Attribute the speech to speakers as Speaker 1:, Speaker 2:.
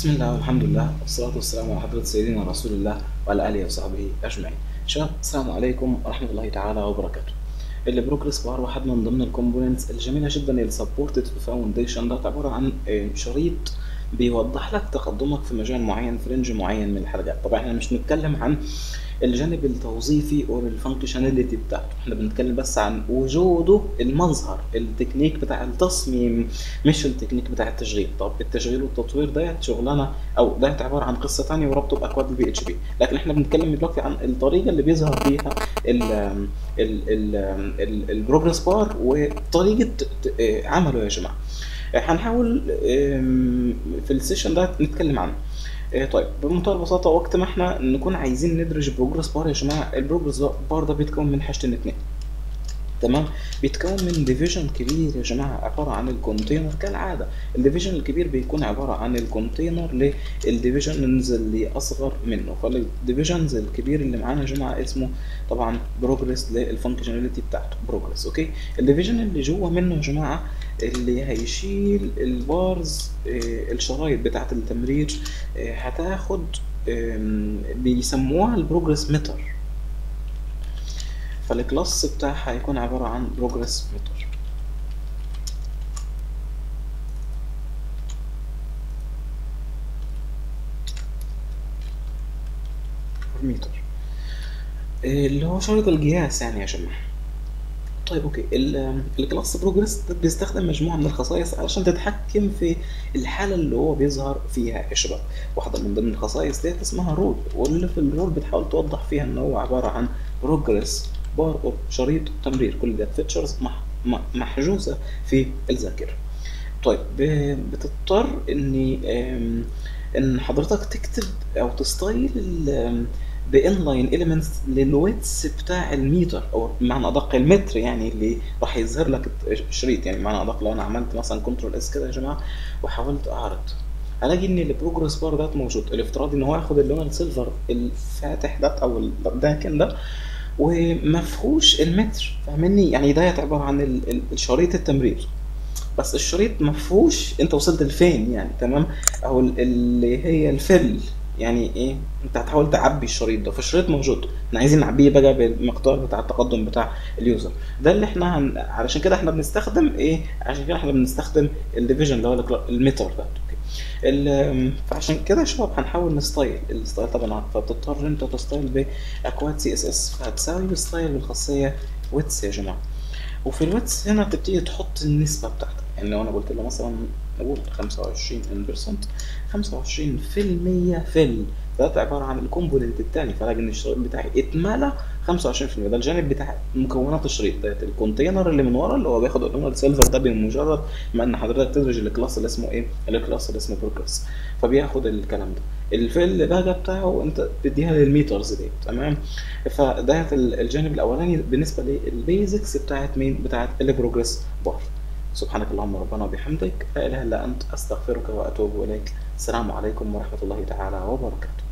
Speaker 1: بسم الله والحمد لله والصلاة والسلام على حضرة سيدنا رسول الله وعلى آله وصحبه أجمعين. شباب السلام عليكم ورحمة الله تعالى وبركاته. ال progress bar واحد من ضمن ال components الجميلة جدا ال supported foundation ده عبارة عن آه، شريط بيوضح لك تقدمك في مجال معين في range معين من الحاجات طبعا إحنا مش بنتكلم عن الجانب التوظيفي أو ال functionality بتاعته. إحنا بنتكلم بس عن وجوده المظهر التكنيك بتاع التصميم مش التكنيك بتاع التشغيل. طب التشغيل والتطوير ديت شغلانة أو ديت عبارة عن قصة تانية وربطه بأكواد ال PHP لكن إحنا بنتكلم دلوقتي عن الطريقة اللي بيظهر بيها ال ال ال ال ال progress bar وطريقة عمله يا جماعة. هنحاول في ال session ده نتكلم عنه. آه، طيب بمنتهى البساطة وقت ما إحنا نكون عايزين ندرج progress bar يا جماعة ال progress bar ده بيتكون من حاجتين اتنين. تمام؟ بيتكون من division كبير يا جماعة عبارة عن ال container كالعادة. ال division الكبير بيكون عبارة عن ال container لل divisions اللي أصغر منه. فال divisions الكبير اللي معانا يا جماعة اسمه طبعا progress لل functionality بتاعته progress okay؟ ال division اللي جوه منه يا جماعة اللي هيشيل ال bars آه، الشرايط بتاعة التمرير آه، هتاخد بيسموها ال progress meter فال class بتاعها هيكون عبارة عن progress meter meter اللي هو شريط القياس يعني يا جماعة. طيب okay. ال- ال class progress ده بيستخدم مجموعة من الخصائص علشان تتحكم في الحالة اللي هو بيظهر فيها يا شباب. واحدة من ضمن الخصائص ديت اسمها role واللي في ال role بتحاول توضح فيها إن هو عبارة عن progress bar أو شريط تمرير. كل ده features محجوزة في الذاكرة. طيب بتضطر ان إن حضرتك تكتب أو ت style ب inline elements لل width بتاع الميتر أو بمعنى أدق المتر يعني اللي راح يظهر لك الشريط يعني بمعنى أدق لو أنا عملت مثلا control S كده يا جماعة وحاولت أعرض. الاقي إن ال progress bar ده موجود. الافتراضي إن هو ياخد اللون ال silver الفاتح ده أو الداكن ده وما فيهوش المتر. فاهمني؟ يعني ده عباره عن ال- ال- الشريط التمرير. بس الشريط ما فيهوش أنت وصلت لفين يعني تمام؟ أو ال- اللي هي ال fill. يعني إيه؟ أنت هتحاول تعبي الشريط ده. فالشريط موجود. إحنا عايزين نعبيه بقى بالمقدار بتاع التقدم بتاع ال user. ده اللي إحنا هن... علشان كده إحنا بنستخدم إيه؟ عشان كده إحنا بنستخدم ال division اللي هو المتر ده. فعشان كده يا شباب هنحاول ن style ال style طبعا فبتضطر أنت ت style باكواد CSS فهتساوي ال style بالخاصيه width يا جماعة وفي ال width هنا تبتدي تحط النسبة بتاعتك. يعني لو أنا قلت له مثلا نقول 25 percent 25 في المية fill ده عبارة عن ال component التاني فلاقي إن الشريط بتاعي اتملى 25% ده الجانب بتاع مكونات الشريط. ده ال container اللي من ورا اللي هو بياخد اللون ال silver ده بمجرد ما إن حضرتك تدرج ال class اللي اسمه إيه؟ ال class اللي اسمه progress. فبياخد الكلام ده. ال fill بقى بتاعه أنت بتديها لل meters دي. تمام؟ فده الجانب الأولاني بالنسبة لل basics بتاعت مين؟ بتاعت ال progress bar. سبحانك اللهم ربنا وبحمدك. لا إله إلا أنت أستغفرك وأتوب إليك. السلام عليكم ورحمة الله تعالى وبركاته.